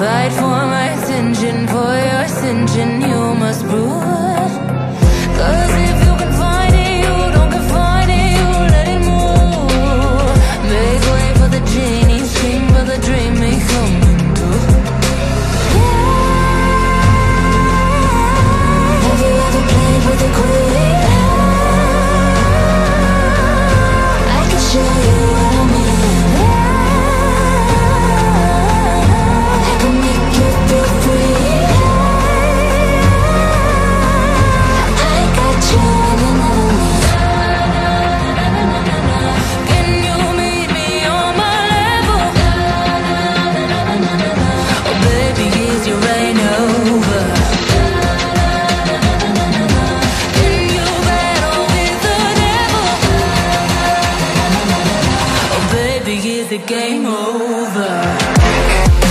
Fight for my attention, for your ascension, you must prove game over.